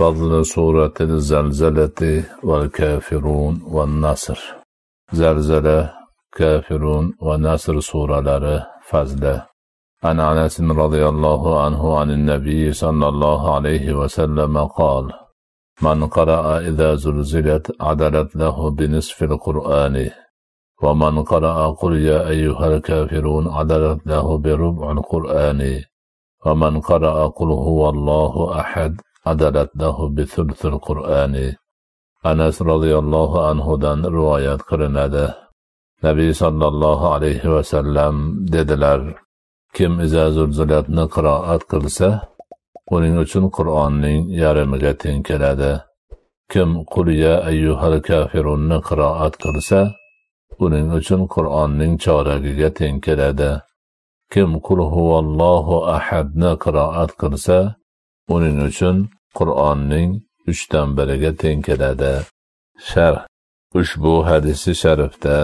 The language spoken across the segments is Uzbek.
فضل سورة الزلزلة والكافرون والنصر. زلزلة كافرون ونصر سورة فضله عن أنس رضي الله عنه عن النبي صلى الله عليه وسلم قال من قرأ إذا زلزلت عدلت له بنصف القرآن ومن قرأ قل يا أيها الكافرون عدلت له بربع القرآن ومن قرأ قل هو الله أحد adolatdahu bi qur'oni anas roziyallohu anhudan rivoyat qilinadi. Nabiy sollallohu alayhi vasallam dedilar kim izazulzulatni qiroat qilsa uning uchun qur'onning yarmiga teng keladi. Kim qulya ayyuhal kafirunni qiroat qilsa uning uchun qur'onning choragiga teng keladi. Kim qul huvallohu ahadni qiroat qilsa uning uchun qur'onning uchdan biriga teng keladi. Sharh. Ushbu hadisi sharifda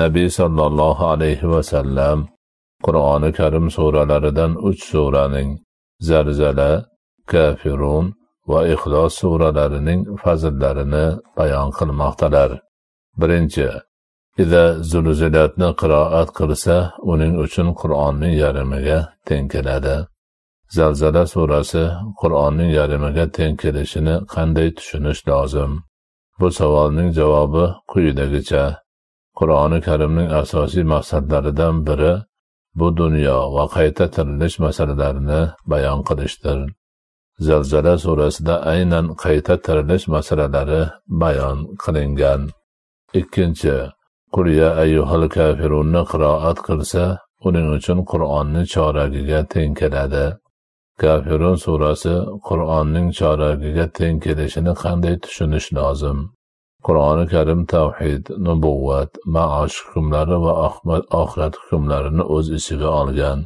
nabiy sollallohu alayhi vasallam qur'oni karim suralaridan uch suraning Zarzala, kafirun va ixlos suralarining fazillarini bayon qilmoqdalar. Birinchi ida zulzilatni qiroat qilsa uning uchun qur'onning yarimiga teng keladi. Zalzala surasi qur'onning yarimiga teng kelishini qanday tushunish lozim? Bu savolning javobi quyidagicha. Qur'oni karimning asosiy maqsadlaridan biri bu dunyo va qayta tirilish masalalarini bayon qilishdir. Zalzala surasida aynan qayta tirilish masalalari bayon qilingan. Ikkinchi qul ya ayyuhal kafirunni qiroat qilsa uning uchun qur'onni choragiga teng keladi. Kafirun surasi qur'onning choragiga teng kelishini qanday tushunish lozim? Qur'oni karim tavhid nubuvvat maosh hukmlari va oxirat hukmlarini o'z ichiga olgan.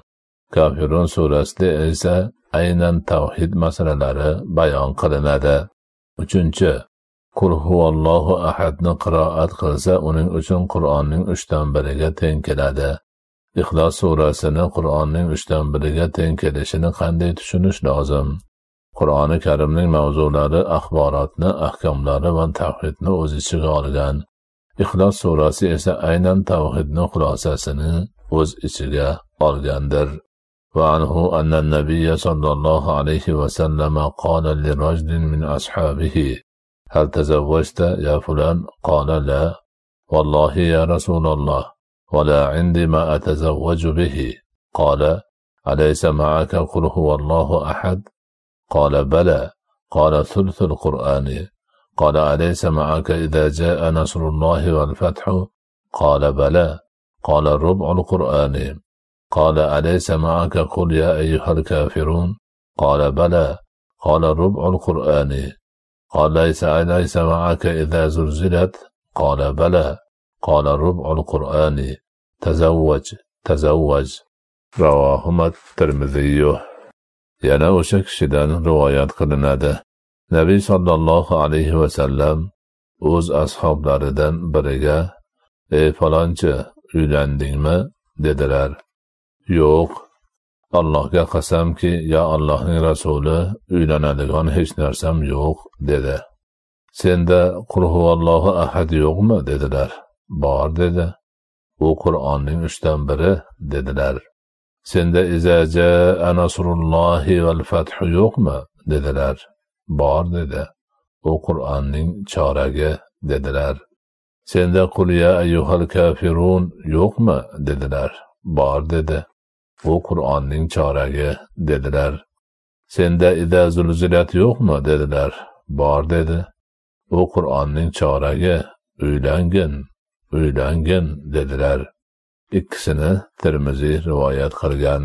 Kafirun surasida esa aynan tavhid masalalari bayon qilinadi. Uchinchi qul huvallohu ahadni qiroat qilsa uning uchun qur'onning uchdan biriga teng keladi. ixlos surasini qur'onning uchdan biriga teng kelishini qanday tushunish lozim qur'oni karimning mavzulari axborotni ahkomlari va tavhidni o'z ichiga olgan ixlos surasi esa aynan tavhidni xulosasini o'z ichiga olgandir وعنه أن النبي صلى الله عليه وسلم قال لرجل من أصحابه هل تزوجت يا فلان قال لا والله يا رسول الله ولا عندي ما أتزوج به. قال أليس معك قل هو الله أحد؟ قال بلى. قال ثلث القرآن. قال أليس معك إذا جاء نصر الله والفتح؟ قال بلى. قال ربع القرآن. قال أليس معك قل يا أيها الكافرون؟ قال بلى. قال ربع القرآن. قال ليس أليس معك إذا زلزلت؟ قال بلى. قال ربع القرآن. tazavvaj tazavvaj ravohimat termiziyu yana o'sha kishidan rivoyat qilinadi. Nabiy sollallohu alayhi vasallam o'z ashoblaridan biriga ey falonchi uylandingmi? dedilar. Yo'q allohga qasamki yo allohning rasuli uylanadigan hech narsam yo'q dedi. Senda qurhuvallohu ahad yo'qmi? dedilar. Bor dedi. U qur'onning uchdan biri dedilar. Senda izaja nasrullohi val fathu yo'qmi? dedilar. Bor dedi. U qur'onning choragi dedilar. Senda qul ya ayyuhal kafirun yo'qmi? dedilar. Bor dedi. U qur'onning choragi dedilar. Senda ida zulzilat yo'qmi? dedilar. Bor dedi. U qur'onning choragi uylangin. Uylangin dedilar. Ikkisini termiziy rivoyat qilgan.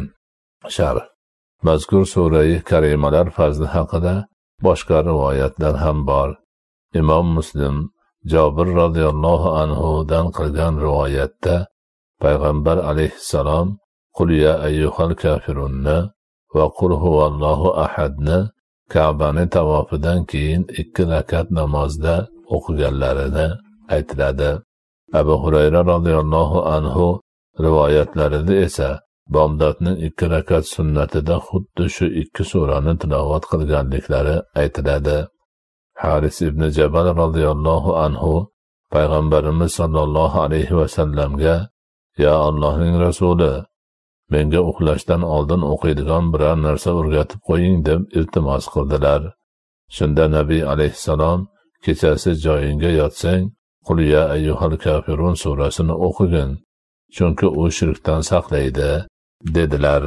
Sharh mazkur surai karimalar fazli haqida boshqa rivoyatlar ham bor. Imom muslim jobir roziyallohu anhudan qilgan rivoyatda payg'ambar alayhissalom qul ya ayyuhal kafirunni va qul huvallohu ahadni kabani tavofidan keyin ikki rakat namozda o'qiganlarini aytiladi. Abu hurayra roziyallohu anhu rivoyatlarida esa bomdodning ikki rakat sunnatida xuddi shu ikki surani tilovat qilganliklari aytiladi. Haris ibn jabal roziyallohu anhu payg'ambarimiz sollallohu alayhi vasallamga yo allohning rasuli menga uxlashdan oldin o'qiydigan biror narsa o'rgatib qo'ying deb iltimos qildilar. Shunda nabiy alayhissalom kechasi joyingga yotsang qul ya ayyuhal kafirun surasini o'qigin chunki u shirkdan saqlaydi dedilar